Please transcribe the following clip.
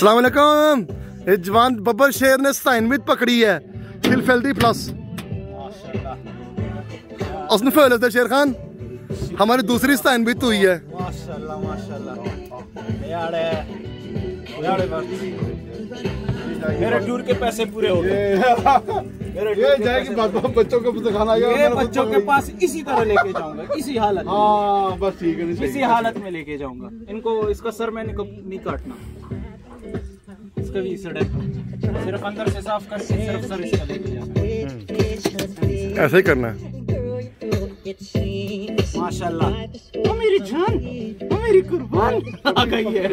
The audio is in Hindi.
सलामकुम ये जवान बब्बर शेर ने स्टाइनविथ पकड़ी है. खिलफेल्दी प्लस उसने फैल शेर खान हमारी दूसरी स्टाइनविथ हुई है. माशाल्लाह माशाल्लाह। यार यार मेरे टूर के पैसे पूरे हो गए। मेरे ये जाएगी बच्चों को दिखाना ये बच्चों के पास इसी तरह लेके जाऊँगा इसी हालत में। हाँ बस ठीक है इसी हालत में लेके जाऊँगा। इनको इसका सर मैंने नहीं काटना। इसका भी सड़ है सिर्फ़ अंदर से साफ़ करके सिर्फ़ सर इसका देख ऐसे ही करना है। माशाल्लाह। ओ मेरी जान ओ मेरी कुर्बान। आ गई है।